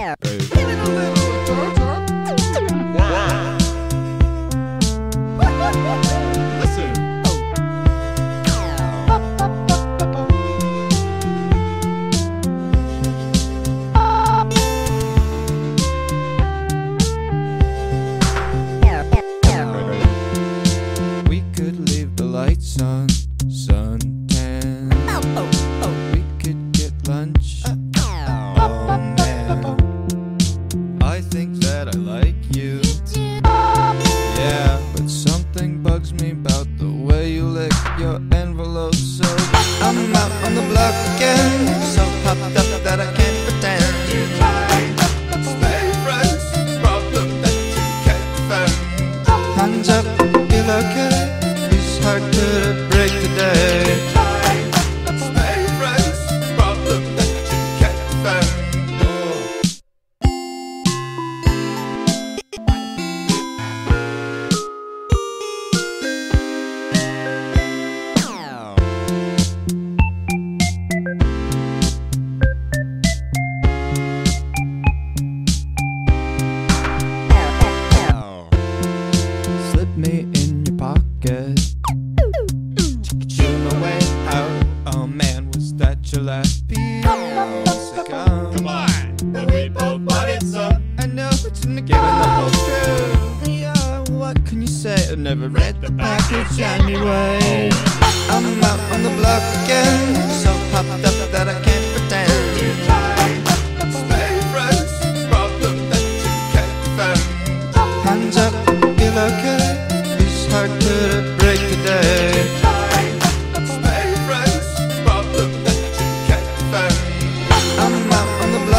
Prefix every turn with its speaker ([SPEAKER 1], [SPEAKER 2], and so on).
[SPEAKER 1] Listen.
[SPEAKER 2] Envelope. So I'm out on the block again, so popped up that I can't pretend. Stay friends, problem that you can't defend. Hands up, feel okay. To break today. Last piece? Come
[SPEAKER 1] on, bought it, son.
[SPEAKER 2] I know it's in the given the whole truth. Yeah, what can you say? I never read the package anyway. I'm out on the block again, so popped up that I can't pretend. Stay friends, problem that you can't defend. Hands up, feel okay. It's hard to